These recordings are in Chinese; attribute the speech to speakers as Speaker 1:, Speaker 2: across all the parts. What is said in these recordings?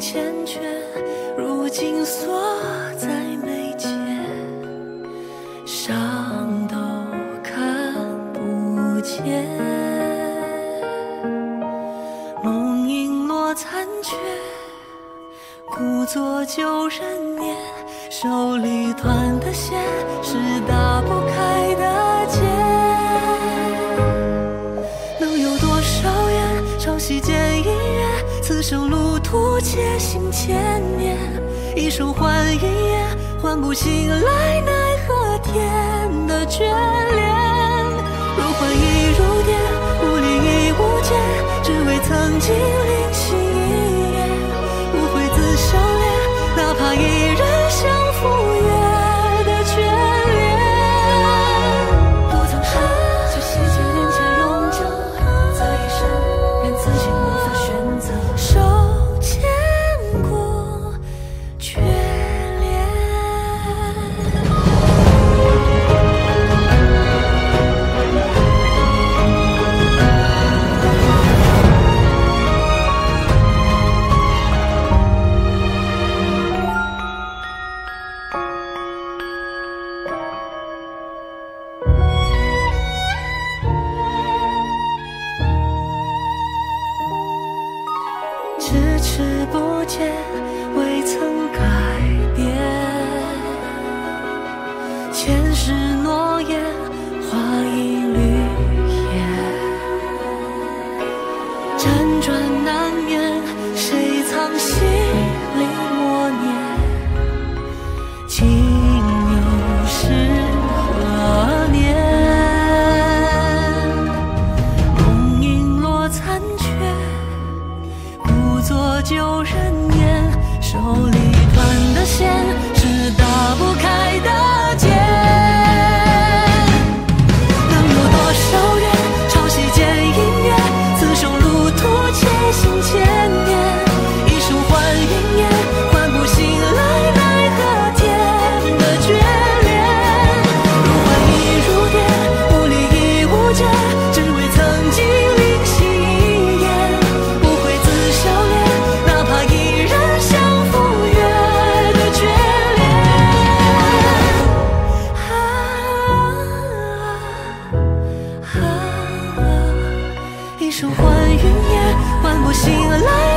Speaker 1: 缱绻，如今锁在眉间，伤都看不见。梦影落残缺，故作旧人年，手里团的线是打不开的结。能有多少缘，朝夕见一月，此生路途且行千年。一生换一夜，换不醒来奈何天的眷恋。如幻亦如电，知不见，不醒来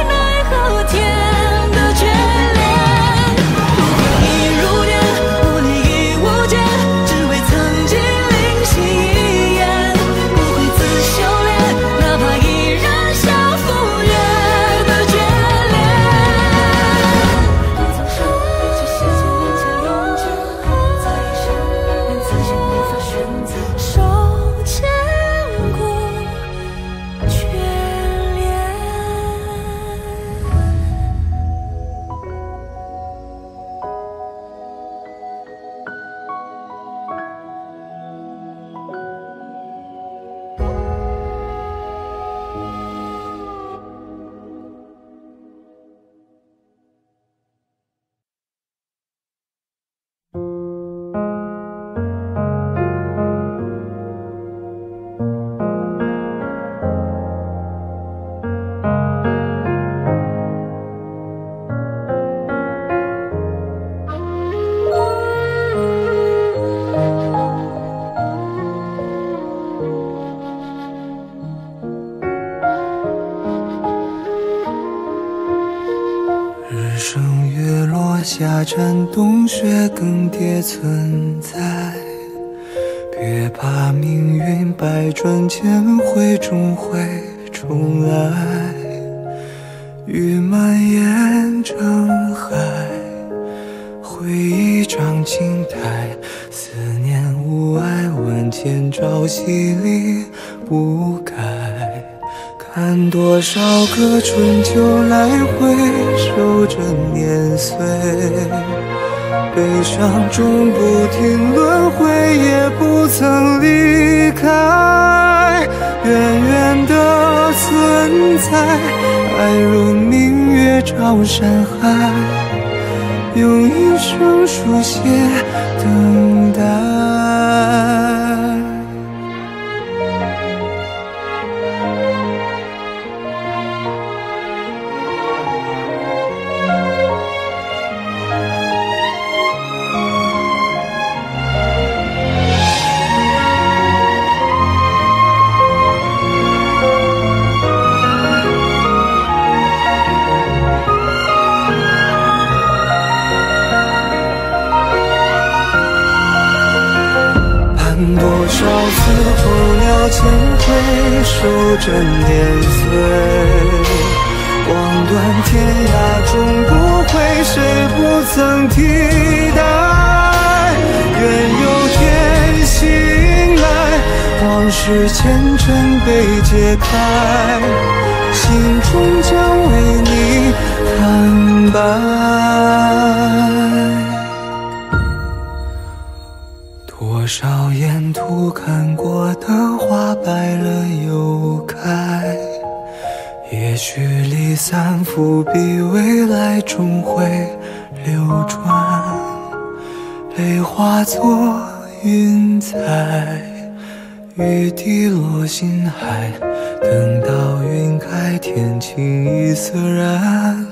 Speaker 2: 落，夏蝉冬雪，更迭存在。别怕命运百转千回，终会重来。雨满眼成海，回忆长青苔。思念无碍，万千朝夕里不改。看多少个春秋来回，守着年岁。悲伤终不停轮回，也不曾离开。远远的存在，爱如明月照山海，用一生书写等待。手真点碎。望断天涯终不悔，谁不曾替代？愿有天醒来，往事前尘被揭开，心中将为你坦白。也许离散伏笔，未来终会流转。泪化作云彩，雨滴落心海。等到云开，天晴已色然。